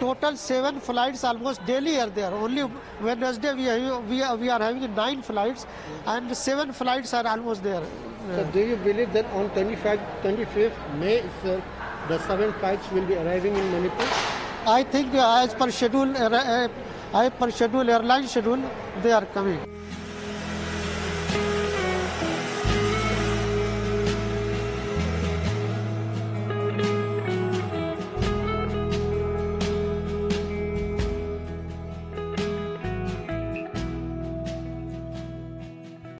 total seven flights almost daily are there. Only Wednesday we are, we are, we are having nine flights and seven flights are almost there. So do you believe that on 25, 25th May itself, the seven flights will be arriving in Manipur? I think as per schedule, uh, as per schedule, airline schedule, they are coming.